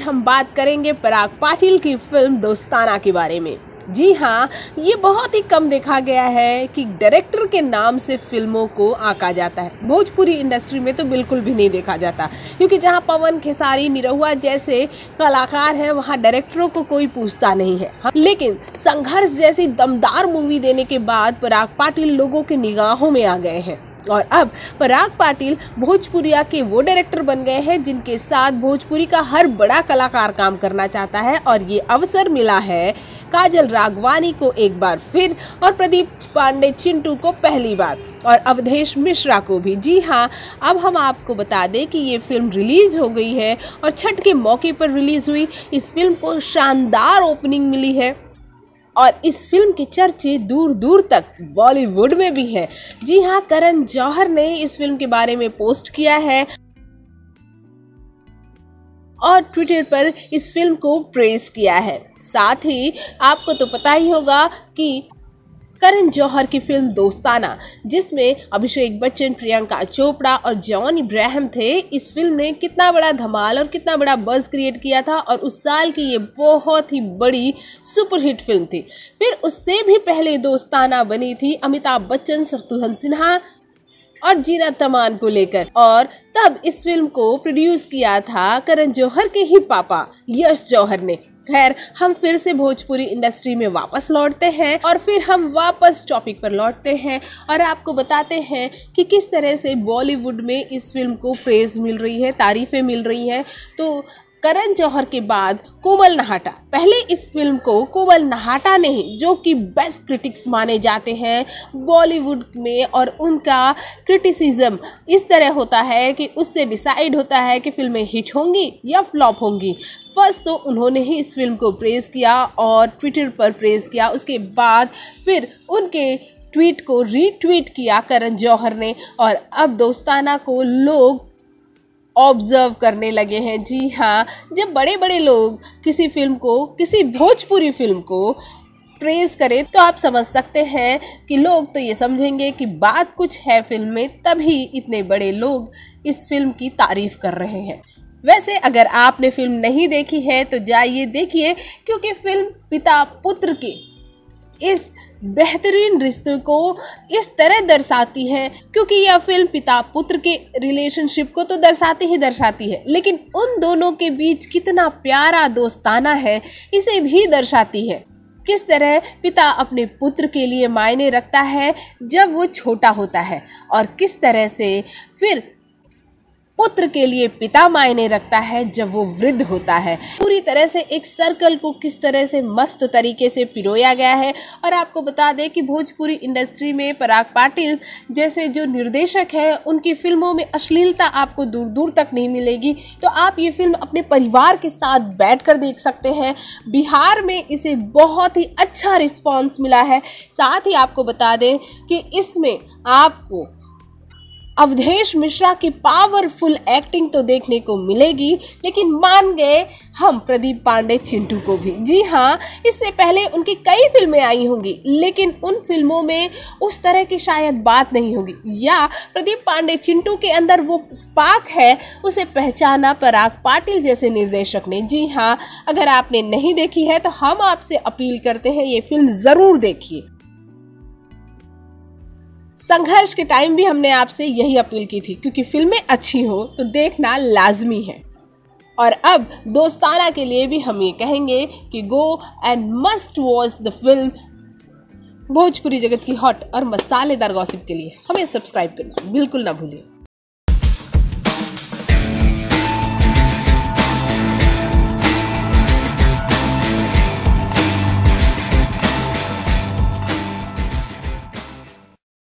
हम बात करेंगे पराग पाटिल की फ़िल्म दोस्ताना के बारे में। जी हाँ ये बहुत ही कम देखा गया है कि डायरेक्टर के नाम से फ़िल्मों को आका जाता है। भोजपुरी इंडस्ट्री में तो बिल्कुल भी नहीं देखा जाता क्योंकि जहाँ पवन खेसारी निरहुआ जैसे कलाकार हैं वहाँ डायरेक्टरों को कोई पूछता नहीं है। हाँ, लेकिन संघर्ष जैसी दमदार मूवी देने के बाद पराग पाटिल लोगों की निगाहों में आ गए हैं। और अब पराग पाटिल भोजपुरिया के वो डायरेक्टर बन गए हैं, जिनके साथ भोजपुरी का हर बड़ा कलाकार काम करना चाहता है। और ये अवसर मिला है काजल रागवानी को एक बार फिर और प्रदीप पांडे चिंटू को पहली बार। और अवधेश मिश्रा को भी। जी हाँ अब हम आपको बता दें कि ये फ़िल्म रिलीज़ हो गई है और छठ के मौके पर रिलीज़ हुई। इस फ़िल्म को शानदार ओपनिंग मिली है। और इस फ़िल्म की चर्चे दूर दूर तक बॉलीवुड में भी है। जी हाँ करण जौहर ने इस फ़िल्म के बारे में पोस्ट किया है। और ट्विटर पर इस फ़िल्म को प्रेस किया है। साथ ही आपको तो पता ही होगा कि करण जौहर की फ़िल्म दोस्ताना, जिसमें अभिषेक बच्चन, प्रियंका चोपड़ा और जॉन इब्राहिम थे। इस फ़िल्म ने कितना बड़ा धमाल और कितना बड़ा बज क्रिएट किया था और उस साल की ये बहुत ही बड़ी सुपरहिट फ़िल्म थी। फिर उससे भी पहले दोस्ताना बनी थी अमिताभ बच्चन, शत्रुघ्न सिन्हा और जीना तमान को लेकर। और तब इस फ़िल्म को प्रोड्यूस किया था करण जौहर के ही पापा, यश जौहर ने। खैर, हम फिर से भोजपुरी इंडस्ट्री में वापस लौटते हैं और फिर हम वापस टॉपिक पर लौटते हैं और आपको बताते हैं कि किस तरह से बॉलीवुड में इस फ़िल्म को प्रेज मिल रही है, तारीफें मिल रही हैं। तो करण जौहर के बाद कोमल नहाटा। पहले इस फ़िल्म को कोमल नहाटा ने जो कि बेस्ट क्रिटिक्स माने जाते हैं बॉलीवुड में, और उनका क्रिटिसिज्म इस तरह होता है कि उससे डिसाइड होता है कि फ़िल्में हिट होंगी या फ्लॉप होंगी। फ़र्स्ट तो उन्होंने ही इस फ़िल्म को प्रेज़ किया और ट्विटर पर प्रेज़ किया। उसके बाद फिर उनके ट्वीट को रीट्वीट किया करण जौहर ने, और अब दोस्ताना को लोग ऑब्ज़र्व करने लगे हैं। जी हाँ जब बड़े बड़े लोग किसी फ़िल्म को, किसी भोजपुरी फ़िल्म को प्रेज करें तो आप समझ सकते हैं कि लोग तो ये समझेंगे कि बात कुछ है फ़िल्म में, तभी इतने बड़े लोग इस फ़िल्म की तारीफ़ कर रहे हैं। वैसे अगर आपने फ़िल्म नहीं देखी है तो जाइए देखिए, क्योंकि फ़िल्म पिता पुत्र के इस बेहतरीन रिश्ते को इस तरह दर्शाती है, क्योंकि यह फ़िल्म पिता पुत्र के रिलेशनशिप को तो दर्शाती ही दर्शाती है, लेकिन उन दोनों के बीच कितना प्यारा दोस्ताना है, इसे भी दर्शाती है। किस तरह पिता अपने पुत्र के लिए मायने रखता है, जब वो छोटा होता है, और किस तरह से फिर पुत्र के लिए पिता मायने रखता है जब वो वृद्ध होता है। पूरी तरह से एक सर्कल को किस तरह से मस्त तरीके से पिरोया गया है और आपको बता दें कि भोजपुरी इंडस्ट्री में पराग पाटिल जैसे जो निर्देशक है, उनकी फ़िल्मों में अश्लीलता आपको दूर दूर तक नहीं मिलेगी। तो आप ये फ़िल्म अपने परिवार के साथ बैठ कर देख सकते हैं। बिहार में इसे बहुत ही अच्छा रिस्पॉन्स मिला है। साथ ही आपको बता दें कि इसमें आपको अवधेश मिश्रा की पावरफुल एक्टिंग तो देखने को मिलेगी, लेकिन मान गए हम प्रदीप पांडे, चिंटू को भी। जी हाँ इससे पहले उनकी कई फ़िल्में आई होंगी, लेकिन उन फ़िल्मों में उस तरह की शायद बात नहीं होगी। या प्रदीप पांडे, चिंटू के अंदर वो स्पार्क है, उसे पहचाना पराग पाटिल जैसे निर्देशक ने। जी हाँ अगर आपने नहीं देखी है तो हम आपसे अपील करते हैं, ये फ़िल्म ज़रूर देखिए। संघर्ष के टाइम भी हमने आपसे यही अपील की थी, क्योंकि फ़िल्में अच्छी हो तो देखना लाजमी है। और अब दोस्ताना के लिए भी हम ये कहेंगे कि go and must watch the film Bhojpuri जगत की हॉट और मसालेदार गॉसिप के लिए हमें सब्सक्राइब करना बिल्कुल ना भूलिए।